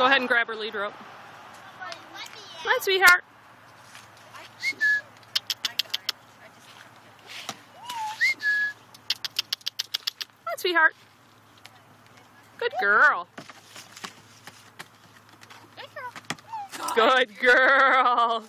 Go ahead and grab her lead rope. Come on, sweetheart. Come on, sweetheart. Good girl. Good girl.